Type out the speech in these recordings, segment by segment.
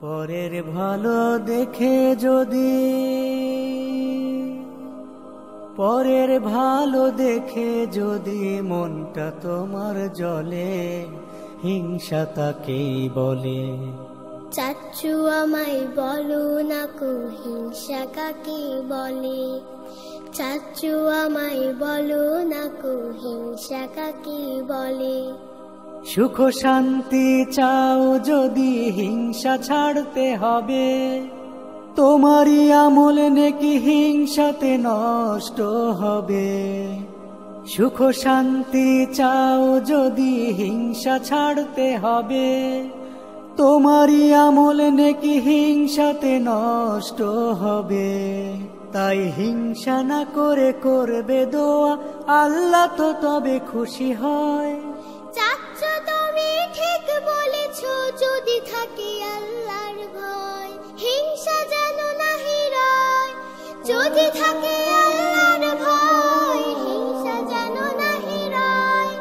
পরের ভালো দেখে যদি, পরের ভালো দেখে যদি মনটা তোমার জলে, হিংসা তাকেই বলে। চাচ্চু আমায় বলো না কো, হিংসা কাকে বলে? চাচ্চু আমায় বলো না কো, হিংসা কাকে বলে? সুখ শান্তি চাও যদি হিংসা ছাড়তে হবে। তোমারই আমল নাকি হিংসাতে নষ্ট হবে। সুখ শান্তি চাও যদি হিংসা ছাড়তে হবে। তোমারই আমল নাকি হিংসাতে নষ্ট হবে। তাই হিংসা না করে করবে দোয়া, আল্লাহ তো তবে খুশি হয়। যদি থাকে আল্লাহর ভয় হিংসা যেন নাহি হেরায়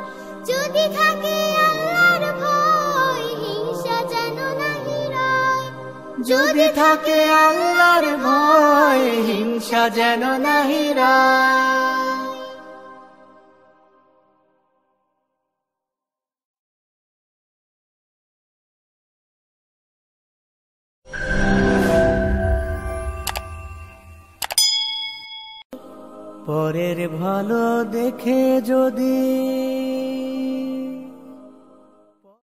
যদি থাকে আল্লাহর ভয় হিংসা যেন না হেরায় যদি থাকে আল্লাহর ভয় হিংসা যেন না রায়। পরের ভালো দেখে যদি